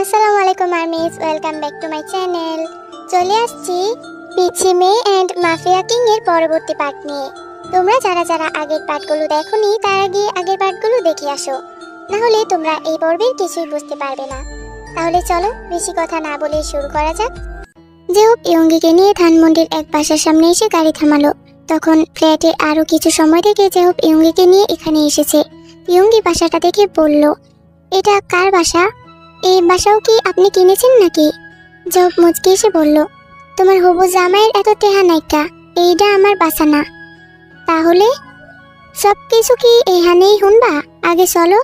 আসসালামু আলাইকুম armies welcome back to my channel. চলে আসছি পিছি মে অ্যান্ড মাফিয়া কিং এর পরবর্তী পার্ট নিয়ে। তোমরা যারা যারা আগের পার্টগুলো দেখোনি, তারা গিয়ে আগের পার্টগুলো দেখে আসো। না হলে তোমরা এই পর্বের কিছুই বুঝতে পারবে না। তাহলে চলো, বেশি কথা না বলে শুরু করা যাক। যেহুক ইয়ঙ্গিকে নিয়ে ধানমন্ডির এক বাসার সামনে এসে গাড়ি থামালো। তখন ফ্ল্যাটে আরও কিছু সময় থেকে যেহুক ইয়ঙ্গিকে নিয়ে এখানে এসেছে। ইয়ঙ্গি বাসাটা দেখে বলল, এটা কার বাসা? এই বাসাও কি আপনি কিনেছেন নাকি? জব মুচকি এসে বলল, তোমার হবু জামাইয়ের এত টেহা নাইকা এইটা আমার বাসা না। তাহলে? সব কিছু কি এখানেই শুনবা আগে চলো।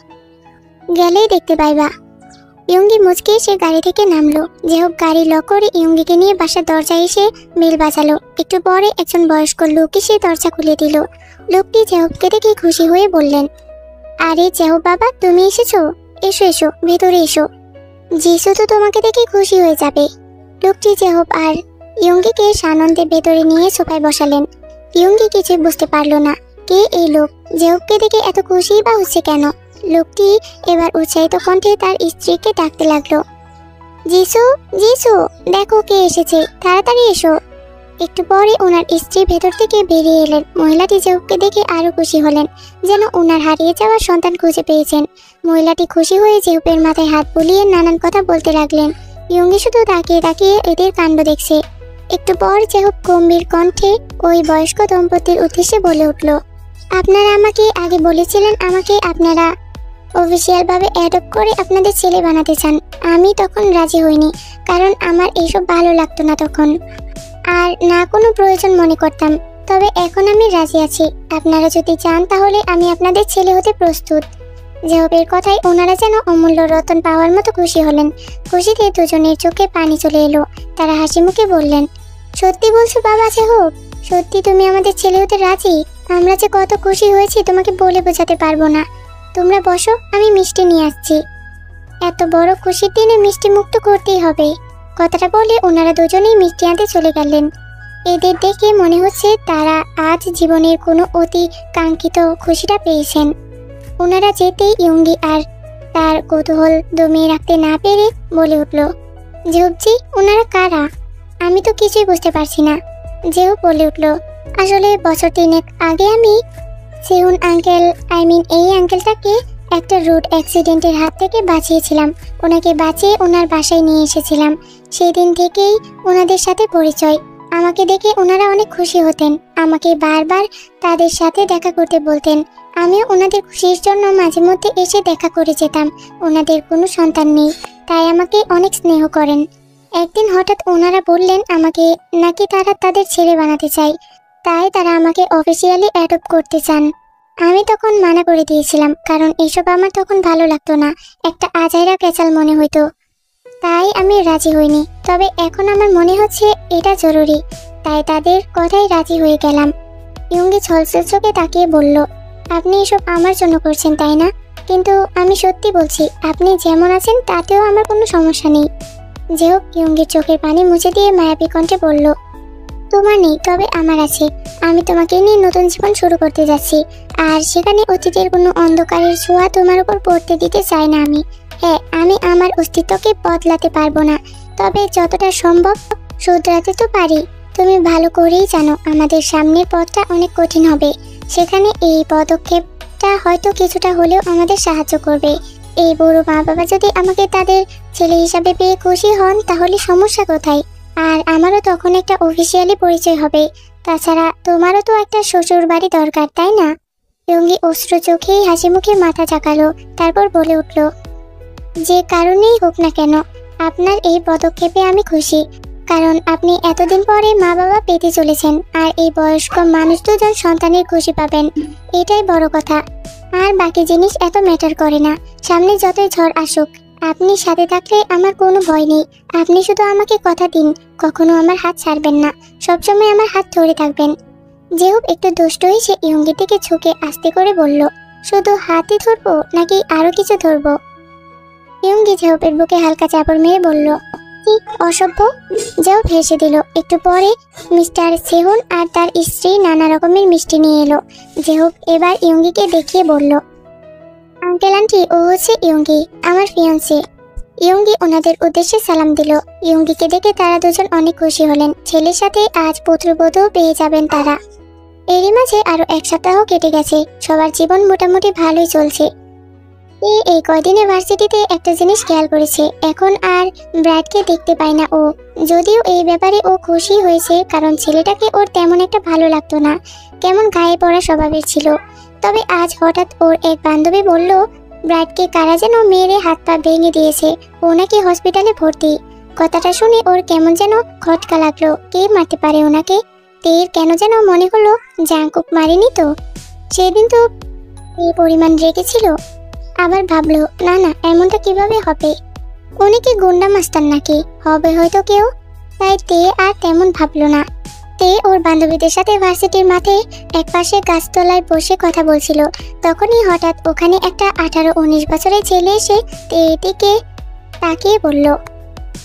গেলেই দেখতে পাইবা। ইয়ঙ্গি মুচকি এসে গাড়ি থেকে নামলো। যে হোক গাড়ি লক করে ইয়ঙ্গিকে নিয়ে বাসার দরজায় এসে বেল বাজালো। একটু পরে একজন বয়স্ক লোক এসে দরজা খুলে দিল। লোকটি জেহবকে দেখে খুশি হয়ে বললেন, আরে জেহব বাবা, তুমি এসেছ? এসো এসো, ভেতরে এসো। যিশু তো তোমাকে দেখে খুশি হয়ে যাবে। লোকটি জেহব আর ইয়ঙ্গিকে সানন্দে ভেতরে নিয়ে সোফায় বসালেন। ইয়ঙ্গি কিছু বুঝতে পারল না, কে এই লোক? জেহবকে দেখে এত খুশি বা হচ্ছে কেন? লোকটি এবার উৎসাহিত কণ্ঠে তার স্ত্রীকে ডাকতে লাগল। যিশু যিশু, দেখো কে এসেছে, তাড়াতাড়ি এসো। একটু পরে ওনার স্ত্রী ভেতর থেকে বেরিয়ে এলেন। মহিলাটি জেহুবকে দেখে আরও খুশি হলেন, যেন ওনার হারিয়ে যাওয়া সন্তান খুঁজে পেয়েছেন। মহিলাটি খুশি হয়ে জেহুপের মাথায় হাত বুলিয়ে নানান কথা বলতে লাগলেন। ইয়ঙ্গি শুধু তাকিয়ে তাকিয়ে এদের কাণ্ড দেখছে। একটু পর জেহুপ গম্ভীর কণ্ঠে ওই বয়স্ক দম্পতির উদ্দেশ্যে বলে উঠল, আপনারা আমাকে আগে বলেছিলেন আমাকে আপনারা অফিসিয়ালভাবে অ্যাডপ্ট করে আপনাদের ছেলে বানাতে চান। আমি তখন রাজি হইনি, কারণ আমার এইসব ভালো লাগতো না তখন। আর না কোনো প্রয়োজন মনে করতাম। তবে এখন আমি রাজি আছি। আপনারা যদি চান তাহলে আমি আপনাদের ছেলে হতে প্রস্তুত। জেহবের কথায় ওনারা যেন অমূল্য রতন পাওয়ার মতো খুশি হলেন। খুশিতে দুজনের চোখে পানি চলে এলো। তারা হাসি মুখে বললেন, সত্যি বলছো বাবা জেহব? সত্যি তুমি আমাদের ছেলে হতে রাজি? আমরা যে কত খুশি হয়েছি তোমাকে বলে বোঝাতে পারব না। তোমরা বসো, আমি মিষ্টি নিয়ে আসছি। এত বড় খুশির দিনে মিষ্টি মুক্ত করতেই হবে। কথাটা বলে ওনারা দুজনেই মিষ্টি আনতে চলে গেলেন। এদের দেখে মনে হচ্ছে তারা আজ জীবনের কোনো অতি কাঙ্ক্ষিত খুশিটা পেয়েছেন। ওনারা যেতেই ইয়ঙ্গি আর তার কৌতূহল দমিয়ে রাখতে না পেরে বলে উঠল, জেহুবজি, ওনারা কারা? আমি তো কিছুই বুঝতে পারছি না। জেহু বলে উঠল, আসলে বছর তিনেক আগে আমি সেহুন আঙ্কেল, আই মিন এই আঙ্কেলটাকে একটা রোড অ্যাক্সিডেন্টের হাত থেকে বাঁচিয়েছিলাম। ওনাকে বাঁচিয়ে ওনার বাসায় নিয়ে এসেছিলাম। সেই দিন থেকেই ওনাদের সাথে পরিচয়। আমাকে দেখে ওনারা অনেক খুশি হতেন। আমাকে বারবার তাদের সাথে দেখা করতে বলতেন। আমিও ওনাদের খুশির জন্য মাঝে মধ্যে এসে দেখা করে যেতাম। ওনাদের কোনো সন্তান নেই, তাই আমাকে অনেক স্নেহ করেন। একদিন হঠাৎ ওনারা বললেন আমাকে নাকি তারা তাদের ছেলে বানাতে চায়, তাই তারা আমাকে অফিসিয়ালি অ্যাডপ্ট করতে চান। আমি তখন মানা করে দিয়েছিলাম, কারণ এসব আমার তখন ভালো লাগতো না। একটা আজাইরা কেচাল মনে হইতো। তাই আমি রাজি হইনি। তবে এখন আমার মনে হচ্ছে এটা জরুরি। তাই তাদের কথাই রাজি হয়ে গেলাম। ইয়ঙ্গি ছলছল চোখে তাকিয়ে বলল, আপনি এসব আমার জন্য করছেন, তাই না? কিন্তু আমি সত্যি বলছি, আপনি যেমন আছেন তাতেও আমার কোনো সমস্যা নেই। যে হোক, ইয়ঙ্গির চোখের পানি মুছে দিয়ে মায়াবী কণ্ঠে বলল, তোমার নেই, তবে আমার আছে। আমি তোমাকে নিয়ে নতুন জীবন শুরু করতে যাচ্ছি। আর সেখানে অতীতের কোনো অন্ধকারের ছোঁয়া তোমার উপর পড়তে দিতে চাই না আমি। হ্যাঁ আমি আমার অস্তিত্বকে বদলাতে পারব না। তবে যতটা সম্ভব শুধরাতে তো পারি। তুমি ভালো করেই জানো, আমাদের সামনের পথটা অনেক কঠিন হবে। সেখানে এই পদক্ষেপটা হয়তো কিছুটা হলেও আমাদের সাহায্য করবে। এই বড় মা বাবা যদি আমাকে তাদের ছেলে হিসাবে পেয়ে খুশি হন, তাহলে সমস্যা কোথায়? আর আমারও তখন একটা অফিসিয়ালি পরিচয় হবে। তাছাড়া তোমারও তো একটা শ্বশুর বাড়ি দরকার, তাই না? রঙ্গি অস্ত্র চোখেই হাসি মুখে মাথা চাকালো, তারপর বলে উঠল যে কারণেই হোক না কেন, আপনার এই পদক্ষেপে আমি খুশি। কারণ আপনি এতদিন পরে মা বাবা পেতে চলেছেন আর এই বয়স্ক মানুষ দুজন সন্তানের খুশি পাবেন। এটাই বড় কথা। আর বাকি জিনিস এত ম্যাটার করে না। সামনে যতই ঝড় আসুক, আপনি সাথে থাকলে আমার কোনো ভয় নেই। আপনি শুধু আমাকে কথা দিন, কখনো আমার হাত ছাড়বেন না। সবসময় আমার হাত ধরে থাকবেন। যেহুব একটু দুষ্ট হয়ে সে দিকে ঝুঁকে আস্তে করে বলল, শুধু হাতই ধরবো নাকি আরও কিছু ধরবো? ইয়ঙ্গি জেহুবের বুকে হালকা চাপড় মেরে বলল, কি অসভ্য? জেহুব হেসে দিল। একটু পরে মিস্টার সেহুন আর তার স্ত্রী নানা রকমের মিষ্টি নিয়ে এলো। জেহুব এবার ইয়ঙ্গিকে দেখিয়ে বলল, আঙ্কেল আন্টি, ও হচ্ছে ইয়ঙ্গি, আমার ফিয়ান্সি। ইয়ঙ্গি ওনাদের উদ্দেশ্যে সালাম দিল। ইয়ঙ্গিকে দেখে তারা দুজন অনেক খুশি হলেন। ছেলের সাথে আজ পুত্রবধূ পেয়ে যাবেন তারা। এরই মাঝে আরও এক সপ্তাহ কেটে গেছে। সবার জীবন মোটামুটি ভালোই চলছে। এই কয়দিনে ভার্সিটিতে একটা জিনিস খেয়াল করেছে। এখন আর ব্রাইডকে দেখতে পায় না ও। যদিও এই ব্যাপারে ও খুশি হয়েছে, কারণ ছেলেটাকে ওর তেমন একটা ভালো লাগতো না। কেমন গায়ে পড়া স্বভাবের ছিল। তবে আজ হঠাৎ ওর এক বান্ধবী বলল ব্রাইডকে কারা যেন মেরে হাত পা ভেঙে দিয়েছে। ও নাকি হসপিটালে ভর্তি। কথাটা শুনে ওর কেমন যেন খটকা লাগল। কে মারতে পারে ওনাকে? তের কেন যেন মনে হলো, জাঙ্কুক মারেনি তো? সেদিন তো এই পরিমাণ রেগেছিল আবার ভাবলো, না না, এমনটা কীভাবে হবে? উনি কি গুন্ডা মাস্টার নাকি? হবে হয়তো কেউ? তাই তে আর তেমন ভাবলো না। তে ওর বান্ধবীদের সাথে ভার্সিটির মাঠে একপাশে গাছতলায় বসে কথা বলছিল। তখনই হঠাৎ ওখানে একটা আঠারো, উনিশ বছরের ছেলে এসে তে দিকে তাকিয়ে বলল,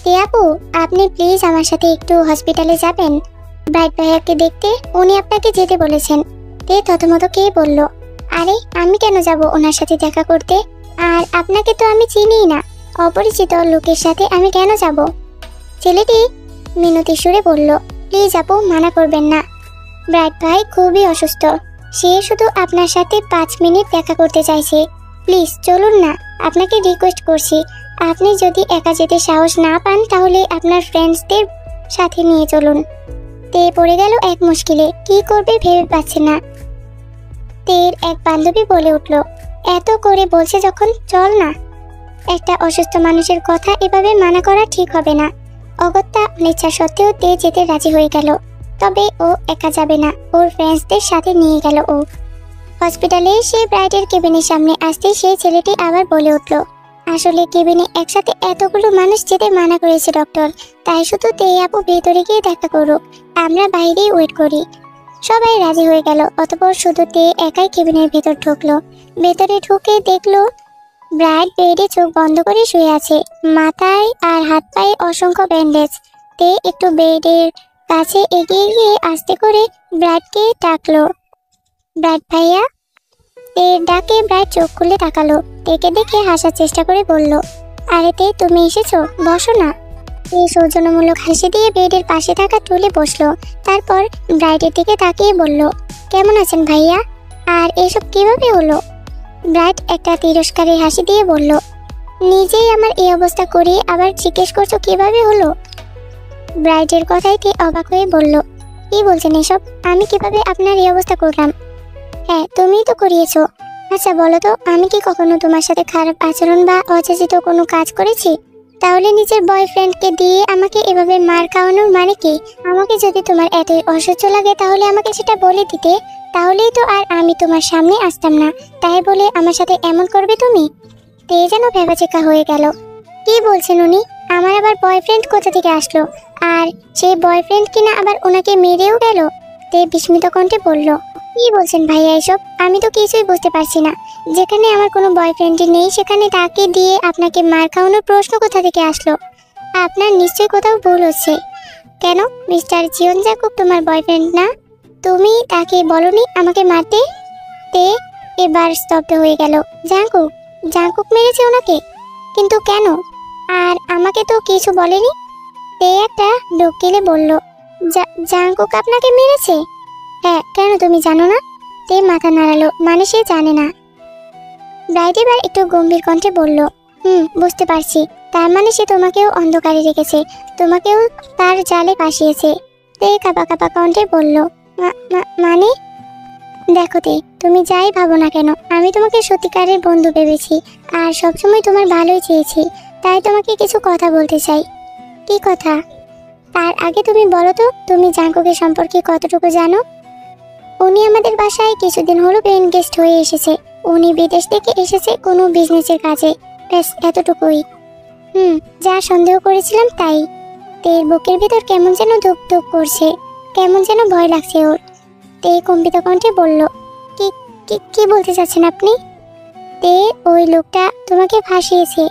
তে আপু, আপনি প্লিজ আমার সাথে একটু হসপিটালে যাবেন। ব্রাইট ভাইয়াকে দেখতে উনি আপনাকে যেতে বলেছেন। তে থতমত কে বলল আরে, আমি কেন যাব ওনার সাথে দেখা করতে? আর আপনাকে তো আমি চিনিই না। অপরিচিত লোকের সাথে আমি কেন যাব? ছেলেটি মিনতি সুরে বলল, প্লিজ আপু, মানা করবেন না। ব্রাইট ভাই খুবই অসুস্থ। সে শুধু আপনার সাথে পাঁচ মিনিট দেখা করতে চাইছে। প্লিজ, চলুন না, আপনাকে রিকোয়েস্ট করছি। আপনি যদি একা যেতে সাহস না পান, তাহলে আপনার ফ্রেন্ডসদের সাথে নিয়ে চলুন। তে পড়ে গেল এক মুশকিলে। কি করবে ভেবে পাচ্ছে না। তের এক বান্ধবী বলে উঠল, এত করে বলছে যখন, চল না। একটা অসুস্থ মানুষের কথা এভাবে মানা করা ঠিক হবে না। অগত্যা অনিচ্ছা সত্ত্বেও তে যেতে রাজি হয়ে গেল। তবে ও একা যাবে না, ওর ফ্রেন্ডসদের সাথে নিয়ে গেল ও। হসপিটালে সে ব্রাইডের কেবিনের সামনে আসতে সেই ছেলেটি আবার বলে উঠল, আসলে কেবিনে একসাথে এতগুলো মানুষ যেতে মানা করেছে, ডক্টর। তাই শুধু তে আপু ভেতরে গিয়ে দেখা করুক। আমরা বাইরেই ওয়েট করি। সবাই রাজি হয়ে গেল, অতপর শুধু তে একাই কেবিনের ভেতর ঢুকলো। ভেতরে ঢুকে দেখল ব্রাইড বেডে চোখ বন্ধ করে শুয়ে আছে। মাথায় আর হাত পায়ে অসংখ্য ব্যান্ডেজ। তে একটু বেডের কাছে এগিয়ে গিয়ে আস্তে করে ব্রাইডকে ডাকলো। ব্রাইড ভাইয়া? তে ডাকে ব্রাইড চোখ খুলে তাকালো। তেকে দেখে হাসার চেষ্টা করে বলল, আরে তে, তুমি এসেছ? বসো না। এই সৌজন্যমূলক হাসি দিয়ে বেডের পাশে থাকা টুলে বসল। তারপর ব্রাইডের দিকে তাকিয়ে বলল, কেমন আছেন ভাইয়া? আর এসব কীভাবে হলো? ব্রাইড একটা তিরস্কারী হাসি দিয়ে বলল, নিজেই আমার এই অবস্থা করে আবার জিজ্ঞেস করছ কীভাবে হলো? ব্রাইডের কথাইতে অবাক হয়ে বলল, কি বলছেন এসব? আমি কীভাবে আপনার এই অবস্থা করলাম? হ্যাঁ তুমিই তো করিয়েছো। আচ্ছা বলো তো, আমি কি কখনো তোমার সাথে খারাপ আচরণ বা অযাচিত কোনো কাজ করেছি? তাহলে নিজের বয়ফ্রেন্ডকে দিয়ে আমাকে এভাবে মার খাওয়ানোর মানে কি? আমাকে যদি তোমার এতই অসহ্য লাগে তাহলে আমাকে সেটা বলে দিতে, তাহলেই তো আর আমি তোমার সামনে আসতাম না। তাই বলে আমার সাথে এমন করবে তুমি? তে যেন ভেবাচেকা হয়ে গেল। কি বলছেন উনি? আমার আবার বয়ফ্রেন্ড কোথা থেকে আসলো? আর সেই বয়ফ্রেন্ড কিনা আবার ওনাকে মেরেও গেল? তে বিস্মিত কণ্ঠে বলল কি বলছেন ভাইয়া এসব? আমি তো কিছুই বুঝতে পারছি না। যেখানে আমার কোনো বয়ফ্রেন্ডই নেই, সেখানে তাকে দিয়ে আপনাকে মার খাওয়ানোর প্রশ্ন কোথা থেকে আসলো? আপনার নিশ্চয়ই কোথাও ভুল হচ্ছে। কেন? মিস্টার জিয়ন জাকুব তোমার বয়ফ্রেন্ড না? তুমি তাকে বলনি আমাকে মারতে? তে এবার স্তব্ধ হয়ে গেল। জাঙ্কুক জাঙ্কুক মেরেছে ওনাকে? কিন্তু কেন? আর আমাকে তো কিছু বলেনি? তে একটা গেলে বলল, "জা- জাঙ্কুক আপনাকে মেরেছে? হ্যাঁ কেন তুমি জানো না? তে মাথা নাড়ালো মানে সে জানে না। ব্রাইড এবার একটু গম্ভীর কণ্ঠে বলল, হুম, বুঝতে পারছি। তার মানে সে তোমাকেও অন্ধকারে রেখেছে, তোমাকেও তার জালে ফাঁসিয়েছে। তে কাপা কাপা কণ্ঠে বলল, "মা- মা- মানে? দেখো তে, তুমি যাই ভাবো না কেন, আমি তোমাকে সত্যিকারের বন্ধু ভেবেছি, আর সবসময় তোমার ভালোই চেয়েছি, তাই তোমাকে কিছু কথা বলতে চাই। কি কথা? তার আগে তুমি বলো তো, তুমি জাঙ্কুকের সম্পর্কে কতটুকু জানো? উনি আমাদের বাসায় কিছুদিন হলো পেন গেস্ট হয়ে এসেছে। উনি বিদেশ থেকে এসেছে কোনো বিজনেসের কাজে। ব্যাস, এতটুকুই। হুম, যা সন্দেহ করেছিলাম তাই। তের বুকের ভিতর কেমন যেন ধুক ধুক করছে। কেমন যেন ভয় লাগছে ওর। তে কম্পিত কণ্ঠে বলল, কি কি কি বলতে চাচ্ছেন আপনি? তে ওই লোকটা তোমাকে ফাঁসিয়েছে।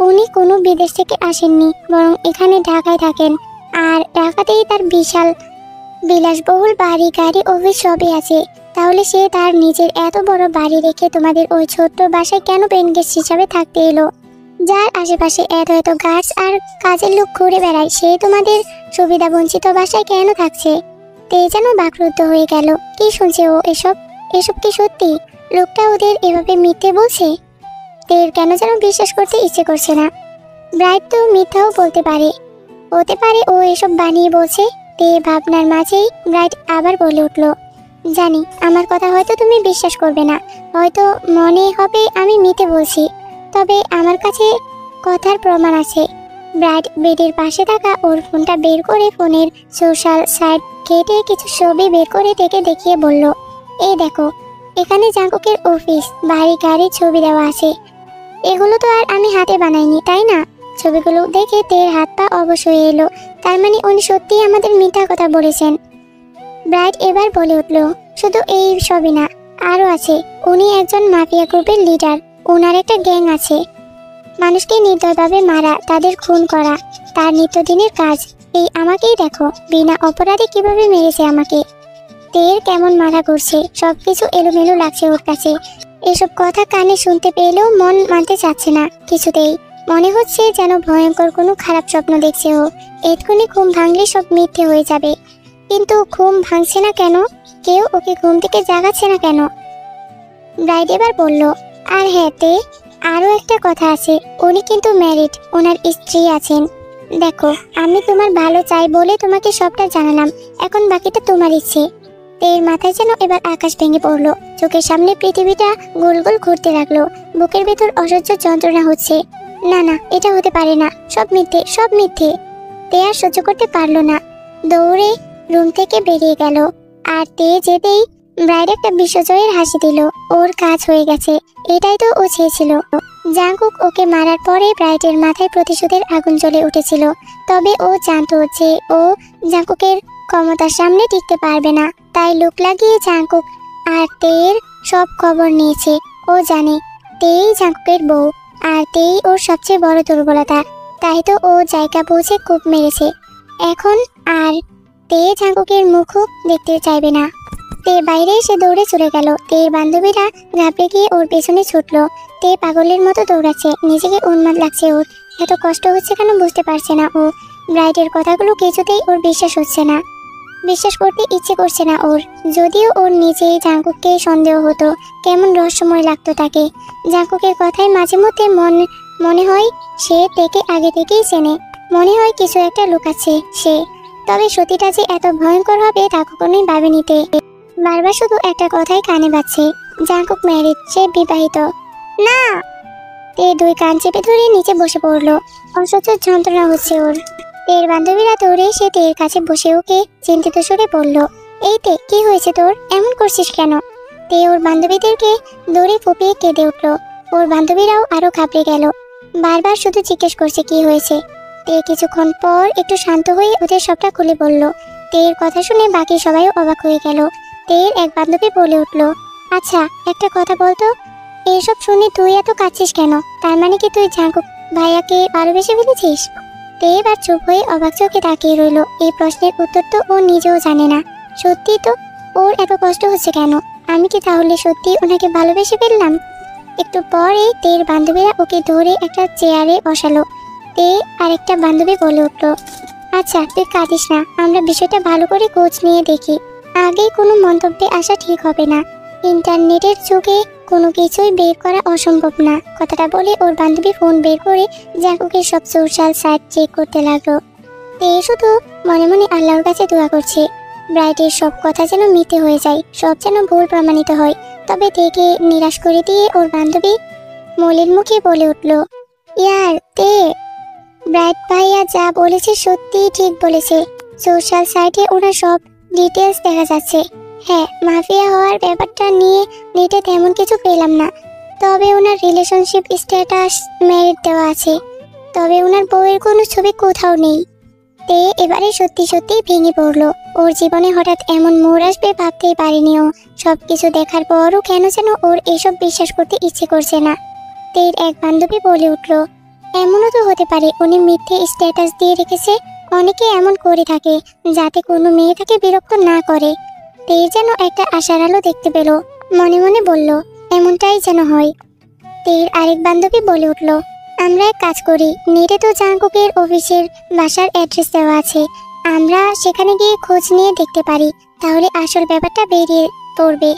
উনি কোনো বিদেশ থেকে আসেননি, বরং এখানে ঢাকায় থাকেন। আর ঢাকাতেই তার বিশাল বিলাসবহুল বাড়ি, গাড়ি অফিস সবই আছে। তাহলে সে তার নিজের এত বড় বাড়ি রেখে তোমাদের ওই ছোট্ট বাসায় কেন পেন গেস্ট হিসাবে থাকতে এলো? যার আশেপাশে এত এত গাছ আর কাজের লোক ঘুরে বেড়ায়, সে তোমাদের সুবিধা বঞ্চিত বাসায় কেন থাকছে? তে যেন বাকরুদ্ধ হয়ে গেল। কি শুনছে ও এসব? এসব কি সত্যি? লোকটা ওদের এভাবে মিথ্যে বলছে? তের কেন যেন বিশ্বাস করতে ইচ্ছে করছে না। ব্রাইট তো মিথ্যাও বলতে পারে। হতে পারে ও এসব বানিয়ে বলছে তে ভাবনার মাঝেই ব্রাইট আবার বলে উঠল, জানি, আমার কথা হয়তো তুমি বিশ্বাস করবে না। হয়তো মনে হবে আমি মিথ্যে বলছি। তবে আমার কাছে কথার প্রমাণ আছে। ব্রাইট বেডের পাশে থাকা ওর ফোনটা বের করে ফোনের সোশ্যাল সাইট কেটে কিছু ছবি বের করে থেকে দেখিয়ে বলল, এই দেখো, এখানে জাঙ্কুকের অফিস, বাড়ি, গাড়ির ছবি দেওয়া আছে। এগুলো তো আর আমি হাতে বানাইনি, তাই না? ছবিগুলো দেখে তের হাত পা অবশ হয়ে এলো। তার মানে উনি সত্যিই আমাদের মিথ্যা কথা বলেছেন। ব্রাইট এবার বলে উঠল, শুধু এই সবই না, আরও আছে। উনি একজন মাফিয়া গ্রুপের লিডার ওনার একটা গ্যাং আছে। মানুষকে নির্দয়ভাবে মারা, তাদের খুন করা, তার নিত্যদিনের কাজ, এই আমাকেই দেখো, বিনা অপরাধে কীভাবে মেরেছে আমাকে? তের কেমন মারা করছে সবকিছু এলোমেলো লাগছে ওর কাছে। এসব কথা কানে শুনতে পেলেও মন মানতে চাচ্ছে না কিছুতেই। মনে হচ্ছে যেন ভয়ঙ্কর কোনো খারাপ স্বপ্ন দেখছে ও। এক্ষুনি ঘুম ভাঙলে সব মিথ্যে হয়ে যাবে। কিন্তু ঘুম ভাঙছে না কেন? কেউ ওকে ঘুম থেকে জাগাচ্ছে না কেন? ব্রাইড এবার বলল, আর হ্যাঁ তে, আরও একটা কথা আছে। উনি কিন্তু ম্যারিড, ওনার স্ত্রী আছেন। দেখো, আমি তোমার ভালো চাই বলে তোমাকে সবটা জানালাম। এখন বাকিটা তোমার ইচ্ছে তের মাথায় যেন এবার আকাশ ভেঙে পড়ল। চোখের সামনে পৃথিবীটা গোল গোল ঘুরতে লাগল। বুকের ভেতর অসহ্য যন্ত্রণা হচ্ছে। না না, এটা হতে পারে না। সব মিথ্যে সব মিথ্যে। তে আর সহ্য করতে পারল না। দৌড়ে রুম থেকে বেরিয়ে গেল। আর তে যেতেই ব্রাইড একটা বিশ্বজয়ের হাসি দিল। ওর কাজ হয়ে গেছে। এটাই তো ও চেয়েছিল। জাঙ্কুক ওকে মারার পরে ব্রাইডের মাথায় প্রতিশোধের আগুন জ্বলে উঠেছিল। তবে ও জানতো যে ও জাঙ্কুকের ক্ষমতার সামনে টিকতে পারবে না। তাই লুক লাগিয়ে জাঙ্কুক আর তের সব খবর নিয়েছে। ও জানে, তেই জাঙ্কুকের বউ। আর তেই ওর সবচেয়ে বড় দুর্বলতা। তাই তো ও জায়গা পৌঁছে কূপ মেরেছে। এখন আর তে জাঙ্কুকের মুখও দেখতে চাইবে না। তে বাইরে এসে দৌড়ে চলে গেল। তের বান্ধবীরা ঘাবড়ে গিয়ে ওর পেছনে ছুটলো। তে পাগলের মতো দৌড়াচ্ছে। নিজেকে উন্মাদ লাগছে ওর। এত কষ্ট হচ্ছে কেন বুঝতে পারছে না ও। ব্রাইডের কথাগুলো কিছুতেই ওর বিশ্বাস হচ্ছে না। বিশ্বাস করতে ইচ্ছে করছে না ওর। যদিও ওর নিজেই জাঙ্কুককে সন্দেহ হতো, কেমন রহস্যময় লাগতো তাকে। জাঙ্কুকের কথাই মাঝে মধ্যে মন, মনে হয় সে তেকে আগে থেকেই চেনে। মনে হয় কিছু একটা লুকাচ্ছে সে। তবে সতীটা যে এত ভয়ঙ্কর হবে তা কখনোই ভাবেনি তে বারবার শুধু একটা কথাই কানে বাজছে, জাঙ্কুক ম্যারিড সে বিবাহিত। না! তে দুই কান চেপে ধরে নিচে বসে পড়ল। অসহ্য যন্ত্রণা হচ্ছে ওর। তের বান্ধবীরা দৌড়ে এসে তের কাছে বসে ওকে চিন্তিত সুরে বলল, এই তে, কি হয়েছে তোর? এমন করছিস কেন? তে ওর বান্ধবীদেরকে দৌড়ে ফুপিয়ে কেঁদে উঠল। ওর বান্ধবীরাও আরও ঘাবড়ে গেল। বারবার শুধু জিজ্ঞেস করছে, কি হয়েছে? তে কিছুক্ষণ পর একটু শান্ত হয়ে ওদের সবটা খুলে বলল। তের কথা শুনে বাকি সবাই অবাক হয়ে গেল। তের এক বান্ধবী বলে উঠল আচ্ছা একটা কথা বলতো এইসব শুনে তুই এত কাঁদছিস কেন? তার মানে কি তুই ঝাঁকুক ভাইয়াকে ভালোবেসে ফেলেছিস তে এবার চুপ হয়ে অবাক চোখে তাকিয়ে রইল। এই প্রশ্নের উত্তর তো ও নিজেও জানে না। সত্যি তো ওর এত কষ্ট হচ্ছে কেন? আমি কি তাহলে সত্যি ওনাকে ভালোবেসে ফেললাম? একটু পরে তের বান্ধবীরা ওকে ধরে একটা চেয়ারে বসালো। তে আরেকটা বান্ধবী বলে উঠল আচ্ছা তুই কাঁদিস না। আমরা বিষয়টা ভালো করে খোঁজ নিয়ে দেখি। আগেই কোনো মন্তব্যে আসা ঠিক হবে না। ইন্টারনেটের যুগে কোনো কিছুই বের করা অসম্ভব না। কথাটা বলে ওর বান্ধবী ফোন বের করে জাকুকের সব সোশ্যাল সাইট চেক করতে লাগল। তে শুধু মনে মনে আল্লাহর কাছে দোয়া করছে, ব্রাইটের সব কথা যেন মিথ্যে হয়ে যায়, সব যেন ভুল প্রমাণিত হয়। তবে তেকে নিরাশ করে দিয়ে ওর বান্ধবী মলির মুখে বলে উঠল, ইয়ার, তে, ব্রাইট ভাইয়া যা বলেছে সত্যিই ঠিক বলেছে। সোশ্যাল সাইটে ওনার সব ডিটেলস দেখা যাচ্ছে। হ্যাঁ মাফিয়া হওয়ার ব্যাপারটা নিয়ে নেটে তেমন কিছু পেলাম না। তবে ওনার রিলেশনশিপ স্ট্যাটাস ম্যারিড দেওয়া আছে। তবে ওনার বউয়ের কোনো ছবি কোথাও নেই। তে এবারে সত্যি সত্যি ভেঙে পড়ল। ওর জীবনে হঠাৎ এমন মোড় আসবে ভাবতেই পারিনি ও। সব কিছু দেখার পরও কেন যেন ওর এসব বিশ্বাস করতে ইচ্ছে করছে না। তের এক বান্ধবী বলে উঠল, এমনও তো হতে পারে উনি মিথ্যে স্ট্যাটাস দিয়ে রেখেছে। অনেকে এমন করে থাকে, যাতে কোনো মেয়ে তাকে বিরক্ত না করে। তের যেন একটা আশার আলো দেখতে পেল। মনে মনে বলল, এমনটাই যেন হয়। তের আরেক বান্ধবী বলে উঠল, আমরা এক কাজ করি, নেটে তো জাঙ্কুকের অফিসের বাসার অ্যাড্রেস দেওয়া আছে। আমরা সেখানে গিয়ে খোঁজ নিয়ে দেখতে পারি, তাহলে আসল ব্যাপারটা বেরিয়ে পড়বে।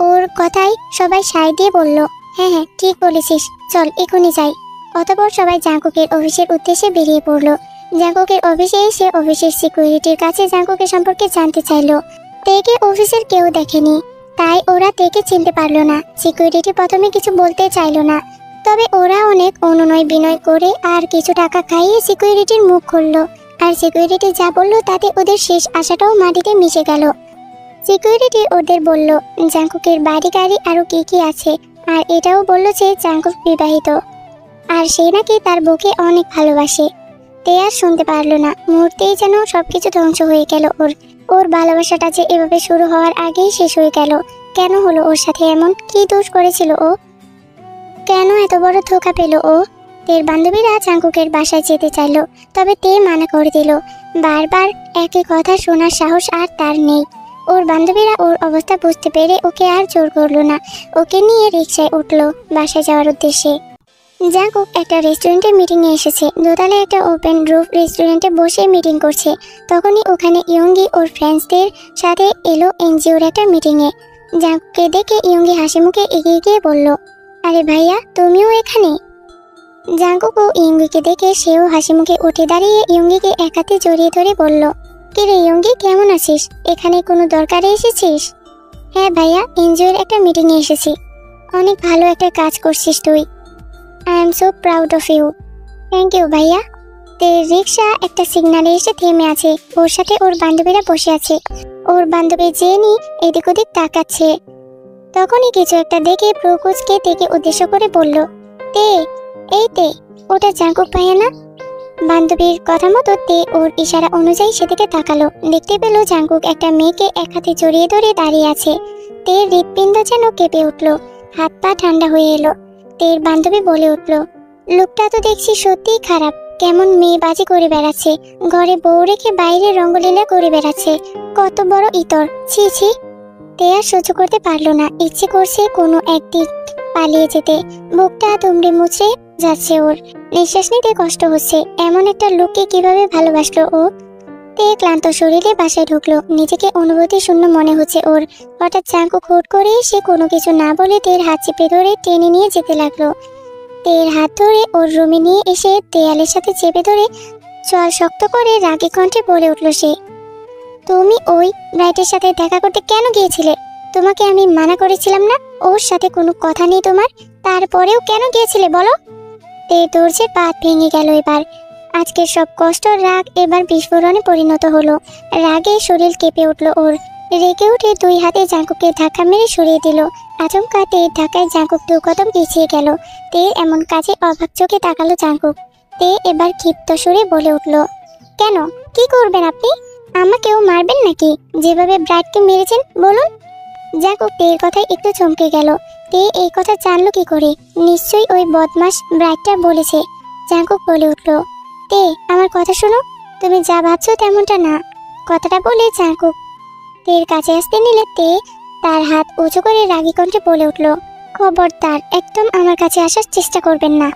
ওর কথাই সবাই সায় দিয়ে বলল হ্যাঁ হ্যাঁ ঠিক বলেছিস। চল, এখনই যাই। অতপর সবাই জাঙ্কুকের অফিসের উদ্দেশ্যে বেরিয়ে পড়ল। জাঙ্কুকের অফিসে এসে অফিসের সিকিউরিটির কাছে জাঙ্কুকের সম্পর্কে জানতে চাইলো। তেকে অফিসের কেউ দেখেনি। তাই ওরা তেকে চিনতে পারল না। সিকিউরিটি প্রথমে কিছু বলতে চাইলো না। তবে ওরা অনেক অনুনয় বিনয় করে আর কিছু টাকা খাইয়ে সিকিউরিটির মুখ খুললো। আর সিকিউরিটি যা বলল তাতে ওদের শেষ আশাটাও মাটিতে মিশে গেল। সিকিউরিটি ওদের বলল, জাঙ্কুকের বাড়ি গাড়ি আরও কি কি আছে? আর এটাও বলল যে জাঙ্কুক বিবাহিত। আর সে নাকি তার বুকে অনেক ভালোবাসে। তে আর শুনতে পারল না। মুহূর্তেই যেন সবকিছু ধ্বংস হয়ে গেল ওর। ওর ভালোবাসাটা যে এভাবে শুরু হওয়ার আগেই শেষ হয়ে গেল। কেন হলো ওর সাথে এমন? কি দোষ করেছিল ও? কেন এত বড় ধোকা পেল ও? তের বান্ধবীরা চাঙ্কুকের বাসায় যেতে চাইলো, তবে তে মানা করে দিল। বারবার একই কথা শোনার সাহস আর তার নেই। ওর বান্ধবীরা ওর অবস্থা বুঝতে পেরে ওকে আর জোর করল না। ওকে নিয়ে রিক্সায় উঠল বাসায় যাওয়ার উদ্দেশ্যে। জাঙ্কুক একটা রেস্টুরেন্টে মিটিংয়ে এসেছে। দোতলায় একটা ওপেন রুফ রেস্টুরেন্টে বসে মিটিং করছে। তখনই ওখানে ইয়ঙ্গি ওর ফ্রেন্ডসদের সাথে এলো এনজিওর একটা মিটিংয়ে জাঙ্কুককে দেখে ইয়ঙ্গি হাসি মুখে এগিয়ে গিয়ে বলল, আরে ভাইয়া, তুমিও এখানে? জাঙ্কুক ও ইয়ঙ্গিকে দেখে সেও হাসি মুখে উঠে দাঁড়িয়ে ইয়ঙ্গিকে এক হাতে জড়িয়ে ধরে বলল কিরে ইয়ঙ্গি কেমন আছিস? এখানে কোনো দরকারে এসেছিস? হ্যাঁ ভাইয়া, এনজিওর একটা মিটিংয়ে এসেছি। অনেক ভালো একটা কাজ করছিস তুই। I am so proud of you thank you ভাইয়া। তে রিক্সা একটা সিগনালে এসে থেমে আছে। ওর সাথে ওর বান্ধবীরা বসে আছে। ওর বান্ধবী জেনি এদিক ওদিক তাকাচ্ছে। তখনই কিছু একটা দেখে প্রকোচকে তেকে উদ্দেশ্য করে বলল, তে, এই তে, ওটা জাঙ্কুক ভাইয়া না? বান্ধবীর কথা মতো তে ওর ইশারা অনুযায়ী সেদিকে তাকালো। দেখতে পেল জাঙ্কুক একটা মেয়েকে এক হাতে জড়িয়ে ধরে দাঁড়িয়ে আছে। তে হৃৎপিণ্ড যেন কেঁপে উঠল। হাত পা ঠান্ডা হয়ে এলো। তের বান্ধবী বলে উঠল। লোকটা তো দেখছি সত্যিই খারাপ। কেমন মেয়ে বাজি করে বেড়াচ্ছে। ঘরে বউ রেখে বাইরে রঙ্গলীলা করে বেড়াচ্ছে। কত বড় ইতর। ছি ছি। তে আর সহ্য করতে পারল না। ইচ্ছে করছে কোনো একদিক পালিয়ে যেতে। বুকটা তুমড়ে মুচড়ে যাচ্ছে ওর। নিঃশ্বাস নিতে কষ্ট হচ্ছে। এমন একটা লোককে কীভাবে ভালোবাসলো ও? তে ক্লান্ত শরীরে বাসায় ঢুকলো। নিজেকে অনুভূতি শূন্য মনে হচ্ছে ওর। হঠাৎ চাঙ্কু খুট করে সে কোনো কিছু না বলে তের হাত চেপে ধরে টেনে নিয়ে যেতে লাগল। তের হাত ধরে ওর রুমে নিয়ে এসে দেয়ালের সাথে চেপে ধরে চল শক্ত করে রাগে কণ্ঠে বলে উঠল সে, তুমি ওই ব্রাইটের সাথে দেখা করতে কেন গিয়েছিলে? তোমাকে আমি মানা করেছিলাম না? ওর সাথে কোনো কথা নেই তোমার? তারপরেও কেন গিয়েছিলে বলো? তে দর্জের পাত ভেঙে গেল এবার। আজকের সব কষ্ট রাগ এবার বিস্ফোরণে পরিণত হলো। রাগে শরীর কেঁপে উঠল ওর। রেগে উঠে দুই হাতে জাঙ্কুকে ধাক্কা মেরে সরিয়ে দিল। আচমকা তের ধাক্কায় জাঙ্কুক দু কদম পিছিয়ে গেল। তে এমন কাজে অবাক চোখে তাকালো জাঁকুক। তে এবার ক্ষিপ্ত সুরে বলে উঠল, কেন? কি করবেন আপনি? আমাকেও মারবেন নাকি? যেভাবে ব্রাইডকে মেরেছেন, বলুন? জাঙ্কুক তের কথায় একটু চমকে গেল। তে এই কথা জানলো কি করে? নিশ্চয়ই ওই বদমাস ব্রাইডটা বলেছে। জাঙ্কুক বলে উঠল তে আমার কথা শোনো। তুমি যা ভাবছ তেমনটা না। কথাটা বলে জাঙ্কুক তের কাছে আসতে নিলে তে তার হাত উঁচু করে রাগী কণ্ঠে বলে উঠল, খবরদার, একদম আমার কাছে আসার চেষ্টা করবেন না।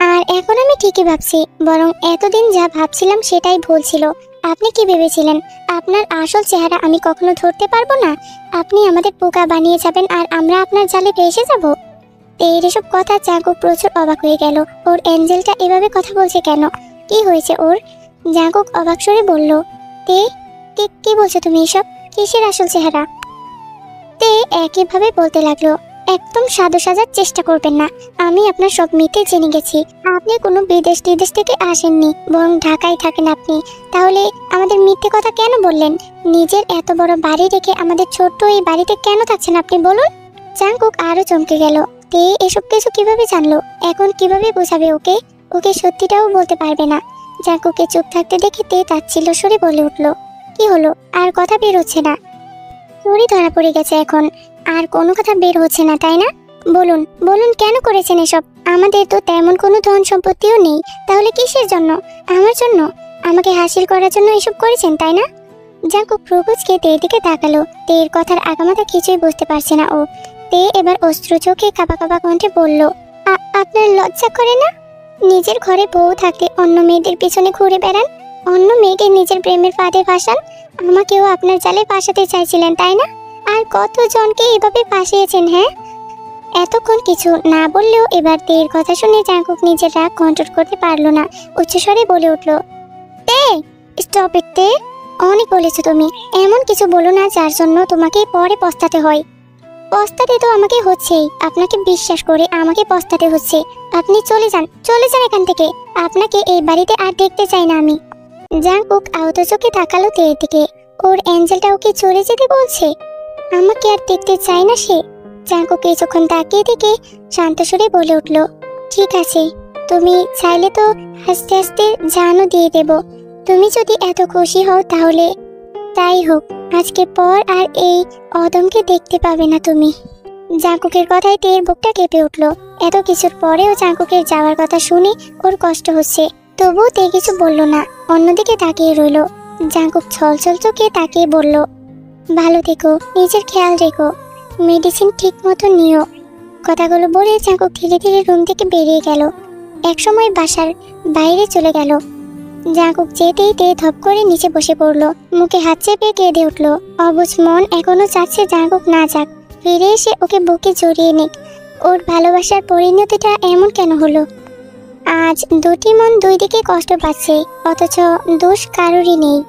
আর এখন আমি ঠিকই ভাবছি, বরং এতদিন যা ভাবছিলাম সেটাই ভুল ছিল। আপনি কি ভেবেছিলেন? আপনার আসল চেহারা আমি কখনো ধরতে পারব না? আপনি আমাদের পোকা বানিয়ে যাবেন আর আমরা আপনার জালে ভেসে যাব? এর এসব কথা জাগো প্রচুর অবাক হয়ে গেল। ওর অ্যাঞ্জেলটা এভাবে কথা বলছে কেন? কি হয়েছে ওর? জাগক অবাক সরে বলল, তে, কে, কি বলছো তুমি এসব? কিসের আসল চেহারা? তে একইভাবে বলতে লাগল, একদম সাধু সাজার চেষ্টা করবেন না, আমি আপনার সব মিথ্যে জেনে গেছি। আপনি কোনো বিদেশ টিদেশ থেকে আসেননি, বরং ঢাকায় থাকেন আপনি। তাহলে আমাদের মিথ্যে কথা কেন বললেন? নিজের এত বড় বাড়ি রেখে আমাদের ছোট্ট এই বাড়িতে কেন থাকছেন আপনি বলুন? চাঙ্কুক আরও চমকে গেল, তে, এসব কিছু কীভাবে জানলো? এখন কীভাবে বোঝাবে ওকে? ওকে সত্যিটাও বলতে পারবে না। চাঙ্কুকে চুপ থাকতে দেখে তে তাচ্ছিল্য সরে বলে উঠল, কি হলো? আর কথা বের হচ্ছে না। চুরি ধরা পড়ে গেছে এখন। আর কোনো কথা বের হচ্ছে না, তাই না? বলুন বলুন কেন করেছেন এসব? আমাদের তো তেমন কোনো ধন সম্পত্তিও নেই। তাহলে কিসের জন্য? আমার জন্য? আমাকে হাসিল করার জন্য এসব করেছেন, তাই না? জাকুব প্রভুজকে তের দিকে তাকালো। তের কথার আগামাতা কিছুই বুঝতে পারছে না ও। তে এবার অস্ত্র চোখে কাবা কাবা কণ্ঠে বলল আপনার লজ্জা করে না? নিজের ঘরে বউ থাকতে অন্য মেয়েদের পিছনে ঘুরে বেড়ান। অন্য মেয়েকে নিজের প্রেমের ফাঁদে ফাঁসান আমাকেও আপনার জালে ফাঁসাতে চাইছিলেন, তাই না? আর কতজনকে এভাবে ফাঁসিয়েছেন হ্যাঁ? এতক্ষণ কিছু না বললেও এবার তের কথা শুনে জাঙ্কুক নিজের রাগ কন্ট্রোল করতে পারল না। উচ্চস্বরে বলে উঠল, তে, স্টপ ইট তে। অনেক বলেছ তুমি। এমন কিছু বলো না যার জন্য তোমাকে পরে পস্তাতে হয়। পস্তাতে তো আমাকে হচ্ছেই। আপনাকে বিশ্বাস করে আমাকে পস্তাতে হচ্ছে। আপনি চলে যান চলে যান এখান থেকে। আপনাকে এই বাড়িতে আর দেখতে চাই না আমি। জাঙ্কুক আহত চোখে তাকালো তের দিকে। ওর অ্যাঞ্জেলটা ওকে চলে যেতে বলছে? আমাকে আর দেখতে চায় না সে। জাঙ্কুকে যখন তাকিয়ে থেকে শান্ত সুরে বলে উঠল, ঠিক আছে, তুমি চাইলে তো আস্তে আস্তে জানও দিয়ে দেব। তুমি যদি এত খুশি হও তাহলে তাই হোক, আজকে পর আর এই অদমকে দেখতে পাবে না তুমি। জাঙ্কুকের কথায় তের বুকটা কেঁপে উঠল। এত কিছুর পরেও জাঙ্কুকের যাওয়ার কথা শুনে ওর কষ্ট হচ্ছে। তবুও তে কিছু বলল না, অন্যদিকে তাকিয়ে রইল। জাঙ্কুক ছলছল চোখে তাকিয়ে বলল, ভালো থেকো, নিজের খেয়াল রেখো। মেডিসিন ঠিক মতো নিও। কথাগুলো বলে জাঙ্কুক ধীরে ধীরে রুম থেকে বেরিয়ে গেল। একসময় বাসার বাইরে চলে গেল। জাঙ্কুক যেতেই তে ধপ করে নিচে বসে পড়ল। মুখে হাত চেপে কেঁদে উঠল। অবুজ মন এখনও চাচ্ছে জাঙ্কুক না যাক। ফিরে এসে ওকে বুকে জড়িয়ে নিক। ওর ভালোবাসার পরিণতিটা এমন কেন হলো? আজ দুটি মন দুই দিকে কষ্ট পাচ্ছে, অথচ দোষ কারোরই নেই।